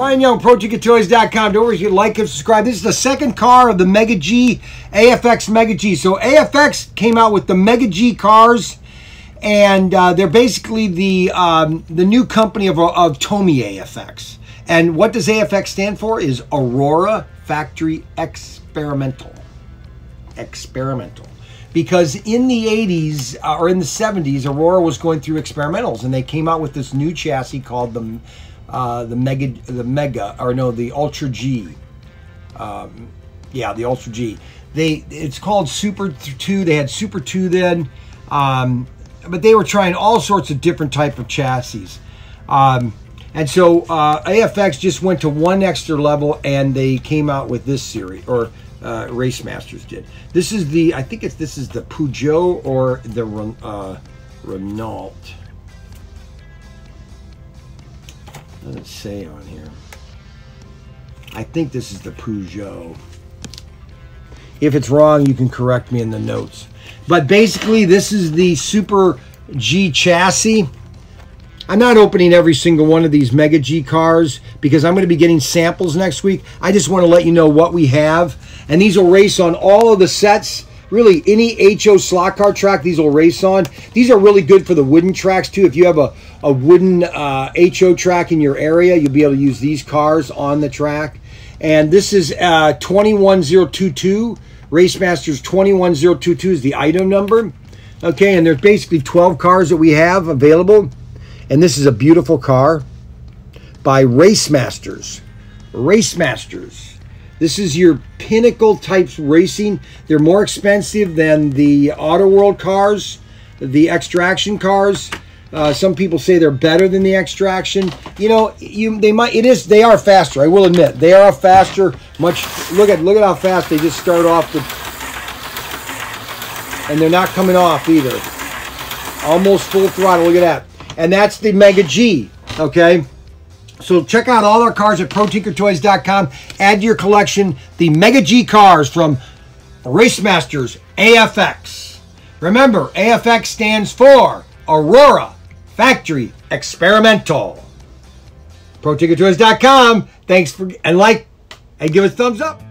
Brian Young, ProTinkerToys.com. Don't forget to like and subscribe. This is the second car of the Mega G, AFX Mega G. So AFX came out with the Mega G cars, and uh, they're basically the um, the new company of, of Tomy AFX. And what does AFX stand for? Is Aurora Factory Experimental. Experimental. Because in the 80s uh, or in the 70s, Aurora was going through experimentals, and they came out with this new chassis called the uh, the Mega, the Mega, or no, the Ultra G. Um, yeah, the Ultra G. They it's called Super Two. They had Super Two then, um, but they were trying all sorts of different type of chassis. Um, and so uh, AFX just went to one extra level, and they came out with this series, or uh, Race Masters did. This is the, I think it's this is the Peugeot or the uh, Renault. Doesn't say on here. I think this is the Peugeot. If it's wrong, you can correct me in the notes. But basically, this is the Super G chassis. I'm not opening every single one of these Mega G cars because I'm going to be getting samples next week. I just want to let you know what we have. And these will race on all of the sets. Really, any HO slot car track these will race on. These are really good for the wooden tracks too. If you have a, a wooden uh, HO track in your area, you'll be able to use these cars on the track. And this is uh, 21022. Race Masters 21022 is the item number. Okay, and there's basically 12 cars that we have available. And this is a beautiful car by Race Masters. Race Masters. This is your pinnacle types racing. They're more expensive than the Auto World cars, the Xtraction cars. Uh, some people say they're better than the Xtraction. You know, you they might it is they are faster. I will admit they are faster. Much look at look at how fast they just start off the, and they're not coming off either. Almost full throttle. Look at that and that's the Mega G, okay? So check out all our cars at ProTinkerToys.com. Add to your collection the Mega G cars from Race Masters AFX. Remember, AFX stands for Aurora Factory Experimental. ProTinkerToys.com. Thanks for, and like, and give us thumbs up.